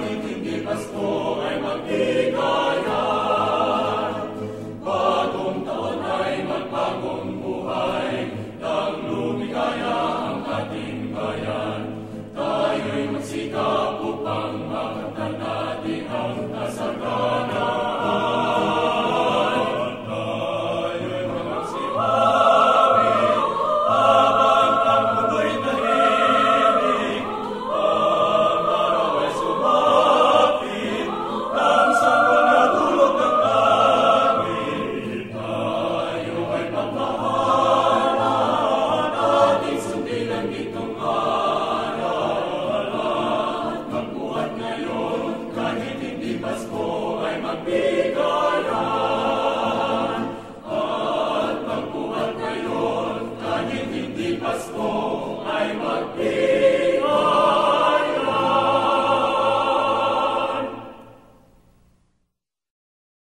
vita in Oh, I'm a begann,